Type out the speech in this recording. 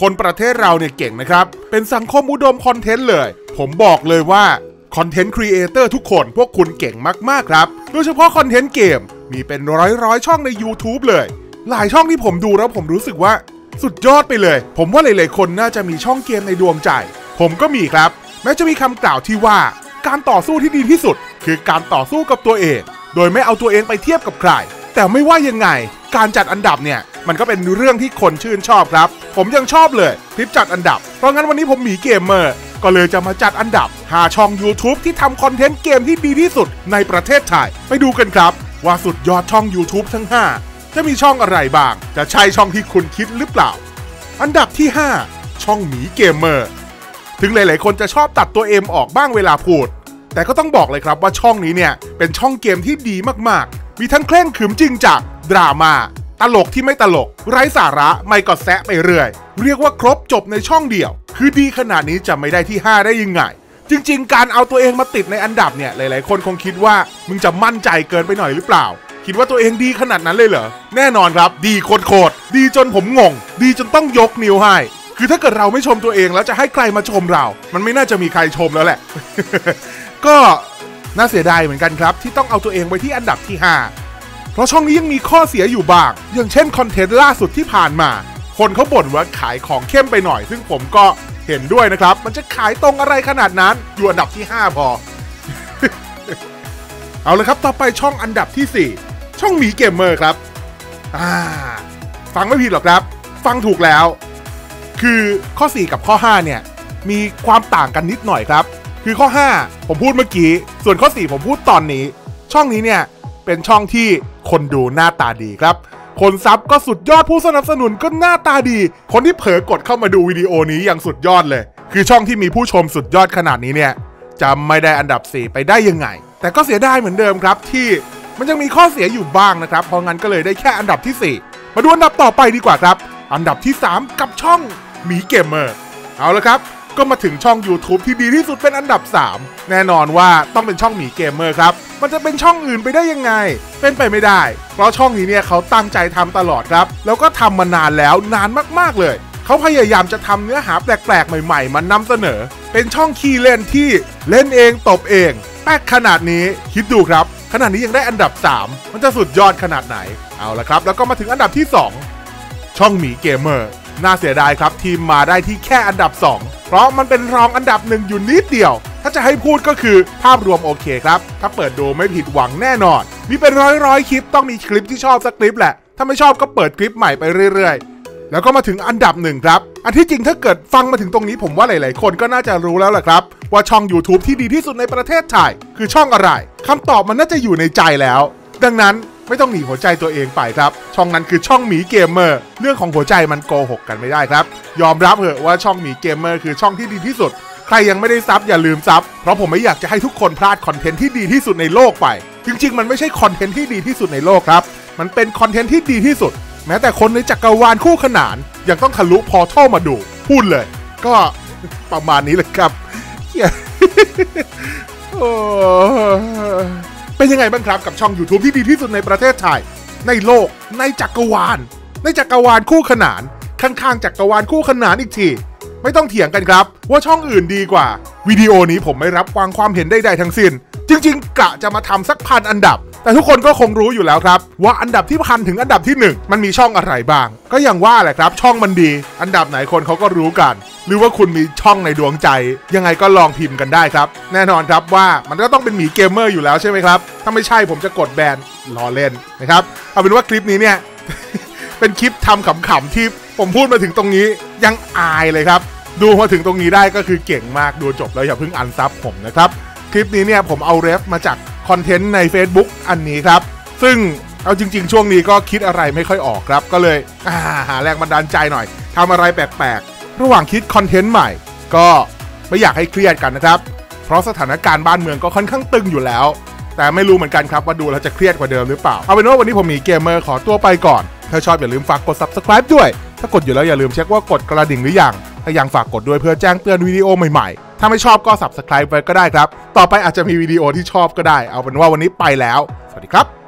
คนประเทศเราเนี่ยเก่งนะครับ เป็นสังคมอุดมคอนเทนต์เลย ผมบอกเลยว่า content creator ทุกคนพวกคุณเก่งมาก ๆ ครับ โดยเฉพาะคอนเทนต์เกม มีเป็นร้อยๆ ช่องใน YouTube เลย หลายช่องที่ผมดูแล้วผมรู้สึกว่า สุดยอดไปเลย ผมว่าหลายๆ คนน่าจะมีช่องเกมในดวงใจ ผมก็มีครับ แม้จะมีคำกล่าวที่ว่า การต่อสู้ที่ดีที่สุด คือการต่อสู้กับตัวเอง โดยไม่เอาตัวเองไปเทียบกับใคร แต่ไม่ว่ายังไง การจัดอันดับเนี่ย มันก็เป็นเรื่องที่คนชื่นชอบครับ ผมยังชอบเลยคลิปจัดอันดับ เพราะงั้นวันนี้ผมหมีเกมเมอร์ก็เลยจะมาจัดอันดับ5ช่อง YouTube ที่ทำคอนเทนต์เกมที่ดีที่สุดในประเทศไทย ไปดูกันครับ ว่าสุดยอดช่อง YouTube ทั้ง 5 จะมีช่องอะไรบ้าง จะใช่ช่องที่คุณคิดหรือเปล่า อันดับที่ 5 ช่องหมีเกมเมอร์ ถึงหลาย ๆ คนจะชอบตัดตัว M ออกบ้างเวลาพูด แต่ก็ต้องบอกเลยครับว่าช่องนี้เนี่ยเป็นช่องเกมที่ดีมาก ๆ มีทั้งเคร่งขรึมจริงจังดราม่าตลกที่ไม่ตลก ไร้สาระไม่ก็แซะไปเรื่อย เรียกว่าครบจบในช่องเดียว คือดีขนาดนี้จะไม่ได้ที่ 5 ได้ยังไง จริง ๆ การเอาตัวเองมาติดในอันดับเนี่ย หลาย ๆ คนคงคิดว่ามึงจะมั่นใจเกินไปหน่อยหรือเปล่า คิดว่าตัวเองดีขนาดนั้นเลยเหรอ แน่นอนครับ ดีโคตรๆดีจนผมงง ดีจนต้องยกนิ้วให้คือถ้าเกิดเราไม่ชมตัวเองแล้วจะให้ใครมาชมเรา มันไม่น่าจะมีใครชมแล้วแหละ ก็ น่าเสียดายเหมือนกันครับ ที่ต้องเอาตัวเองไว้ที่อันดับที่ 5 เพราะช่องนี้ยังมีข้อเสียอยู่บ้าง อย่างเช่นคอนเทนต์ล่าสุดที่ผ่านมา คนเขาบ่นว่าขายของเข้มไปหน่อย ซึ่งผมก็เห็นด้วยนะครับ มันจะขายตรงอะไรขนาดนั้นอยู่อันดับที่ 5 พอ เอาเลยครับต่อไปช่องอันดับที่ 4 ช่องหมีเกมเมอร์ครับอ่าฟังไม่ผิดหรอกครับ ฟังถูกแล้ว คือข้อ 4 กับข้อ 5 เนี่ย มีความต่างกันนิดหน่อยครับ คือข้อ 5 ผมพูดเมื่อกี้ ส่วนข้อ 4 ผมพูดตอนนี้ ช่องนี้เนี่ย เป็นช่องที่คนดูหน้าตาดีครับ คนซับก็สุดยอดผู้สนับสนุนก็หน้าตาดี คนที่เผลอกดเข้ามาดูวิดีโอนี้อย่างสุดยอดเลย คือช่องที่มีผู้ชมสุดยอดขนาดนี้เนี่ยจะไม่ได้อันดับ 4 ไปได้ยังไง แต่ก็เสียดายเหมือนเดิมครับที่มันยังมีข้อเสียอยู่บ้างนะครับ เพราะงั้นก็เลยได้แค่อันดับที่ 4 มาดูอันดับต่อไปดีกว่าครับ อันดับที่ 3 กับช่องหมีเกมเมอร์ เอาละครับ ก็มาถึงช่อง YouTube ที่ดีที่สุดเป็นอันดับ 3 แน่นอนว่าต้องเป็นช่องหมีเกมเมอร์ครับ มันจะเป็นช่องอื่นไปได้ยังไง เป็นไปไม่ได้ เพราะช่องนี้เนี่ยเขาตั้งใจทำตลอดครับ แล้วก็ทำมานานแล้วนานมากๆเลย เขาพยายามจะทำเนื้อหาแปลกๆ ใหม่ๆ มานำเสนอ เป็นช่องขี้เล่นที่เล่นเองตบเองแป๊กขนาดนี้คิดดูครับขนาดนี้ยังได้อันดับ 3 มันจะสุดยอดขนาดไหน เอาละครับ แล้วก็มาถึงอันดับที่ 2 ช่องหมีเกมเมอร์ น่าเสียดายครับทีมมาได้ที่แค่อันดับ 2 ราะมันเป็นรองอันดับหนึ่งอยู่นิดเดียว ถ้าจะให้พูดก็คือภาพรวมโอเคครับ ถ้าเปิดดูไม่ผิดหวังแน่นอน มีเป็นร้อยร้อยคลิปต้องมีคลิปที่ชอบสักคลิปแหละ ถ้าไม่ชอบก็เปิดคลิปใหม่ไปเรื่อยๆ แล้วก็มาถึงอันดับหนึ่งครับ อันที่จริงถ้าเกิดฟังมาถึงตรงนี้ผมว่าหลายๆ คนก็น่าจะรู้แล้วแหละครับ ว่าช่อง YouTube ที่ดีที่สุดในประเทศไทยคือช่องอะไรคำตอบมันน่าจะอยู่ในใจแล้ว ดังนั้น ไม่ต้องหนีหัวใจตัวเองไปครับ ช่องนั้นคือช่องหมีเกมเมอร์ เรื่องของหัวใจมันโกหกกันไม่ได้ครับ ยอมรับเถอะว่าช่องหมีเกมเมอร์คือช่องที่ดีที่สุด ใครยังไม่ได้ sub อย่าลืม sub เพราะผมไม่อยากจะให้ทุกคนพลาดคอนเทนต์ที่ดีที่สุดในโลกไป จริง ๆ มันไม่ใช่คอนเทนต์ที่ดีที่สุดในโลกครับ มันเป็นคอนเทนต์ที่ดีที่สุด แม้แต่คนในจักรวาลคู่ขนานยังต้องทะลุ portal มาดู พูดเลย ก็ประมาณนี้เลยครับเหี้ยโอ้ เป็นยังไงบ้างครับกับช่อง YouTube ที่ดีที่สุดในประเทศไทย ในโลก ในจักรวาล ในจักรวาลคู่ขนาน ข้างๆจักรวาลคู่ขนานอีกที ไม่ต้องเถียงกันครับ ว่าช่องอื่นดีกว่า วิดีโอนี้ผมไม่รับฟังความเห็นใดๆทั้งสิ้น จริง ๆ กะจะมาทำสักพันอันดับ แต่ทุกคนก็คงรู้อยู่แล้วครับ ว่าอันดับที่พันถึงอันดับที่หนึ่งมันมีช่องอะไรบ้าง ก็อย่างว่าแหละครับ ช่องมันดี อันดับไหนคนเขาก็รู้กัน หรือว่าคุณมีช่องในดวงใจ ยังไงก็ลองพิมพ์กันได้ครับ แน่นอนครับว่ามันก็ต้องเป็นหมีเกมเมอร์อยู่แล้วใช่ไหมครับถ้าไม่ใช่ผมจะกดแบนล้อเล่นนะครับเอาเป็นว่าคลิปนี้เนี่ยเป็นคลิปทำขำๆที่ผมพูดมาถึงตรงนี้ยังอายเลยครับ ดูมาถึงตรงนี้ได้ก็คือเก่งมากดูจบแล้วอย่าเพิ่ง unsub ผมนะครับ คลิปนี้เนี่ยผมเอา ref มาจากคอนเทนต์ใน Facebook อันนี้ครับ ซึ่งเอาจริง ๆ ช่วงนี้ก็คิดอะไรไม่ค่อยออกครับ ก็เลยหาแรงบันดาลใจหน่อยทำอะไรแปลกๆ ระหว่างคิดคอนเทนต์ใหม่ ก็ไม่อยากให้เครียดกันนะครับ เพราะสถานการณ์บ้านเมืองก็ค่อนข้างตึงอยู่แล้ว แต่ไม่รู้เหมือนกันครับว่าดูแล้วจะเครียดกว่าเดิมหรือเปล่า เอาเป็นว่าวันนี้ผมหมีเกมเมอร์ขอตัวไปก่อน ถ้าชอบอย่าลืมฝากกด subscribe ด้วย ถ้ากดอยู่แล้วอย่าลืมเช็คว่ากดกระดิ่งหรือยัง ถ้ายังฝากกดด้วยเพื่อแจ้งเตือนวิดีโอใหม่ๆ ถ้าไม่ชอบก็ subscribe ไว้ก็ได้ครับ ต่อไปอาจจะมีวิดีโอที่ชอบก็ได้ เอาเป็นว่าวันนี้ไปแล้ว สวัสดีครับ